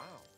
Wow.